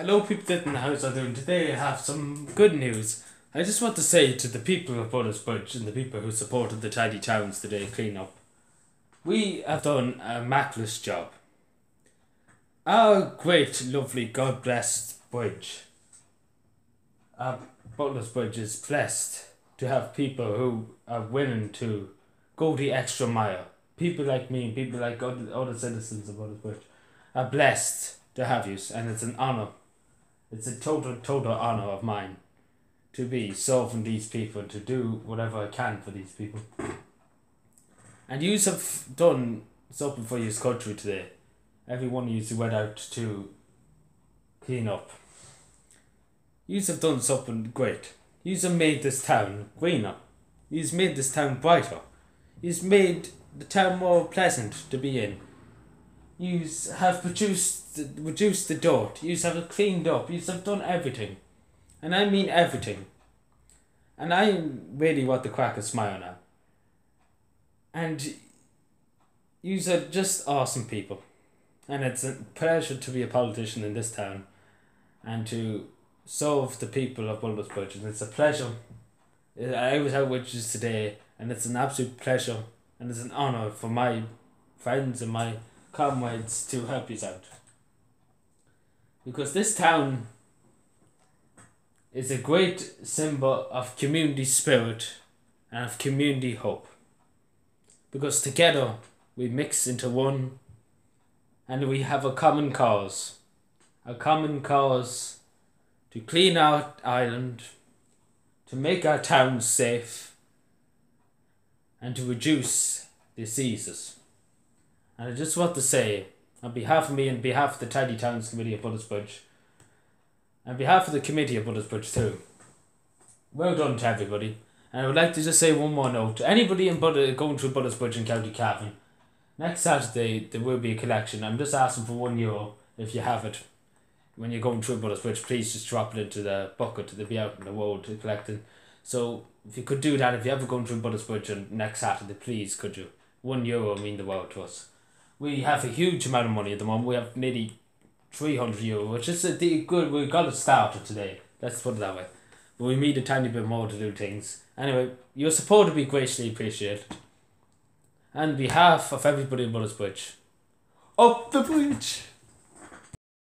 Hello, people in the house are doing today. I have some good news. I just want to say to the people of Butlersbridge and the people who supported the tidy towns today clean up, we have done a marvellous job. Our great, lovely, God blessed bridge, our Butler's ah, Bridge is blessed to have people who are willing to go the extra mile. People like me and people like other, citizens of Butler's Bridge are blessed to have you, and it's an honour it's a total, total honour of mine to be serving these people, to do whatever I can for these people. And you have done something for your country today. Everyone you went out to clean up. You have done something great. You have made this town greener. You've made this town brighter. You've made the town more pleasant to be in. You have produced, reduced the dirt. You have cleaned up. You have done everything. And I mean everything. And I really want the crack a smile now. And you are just awesome people. And it's a pleasure to be a politician in this town and to serve the people of Butlersbridge. And it's a pleasure. I was out with you today, and it's an absolute pleasure and it's an honour for my friends and my comrades to help you out. Because this town is a great symbol of community spirit and of community hope. Because together we mix into one and we have a common cause. A common cause to clean our island, to make our towns safe, and to reduce diseases. And I just want to say, on behalf of me and behalf of the Tidy Towns Committee of Butlersbridge, and behalf of the committee of Butlersbridge too, well done to everybody. And I would like to just say one more note. To anybody in Butter, going through Butlersbridge in County Cavan, next Saturday there will be a collection. I'm just asking for one euro if you have it. When you're going through Butlersbridge, please just drop it into the bucket. They'll be out in the road collecting. So if you could do that, if you're ever going through Butlersbridge on next Saturday, please could you? One euro mean the world to us we have a huge amount of money at the moment. We have nearly 300 euro, which is a good. We got it started today. Let's put it that way. But we need a tiny bit more to do things. Anyway, your support would be greatly appreciated. And behalf of everybody in Butlersbridge, up the bridge!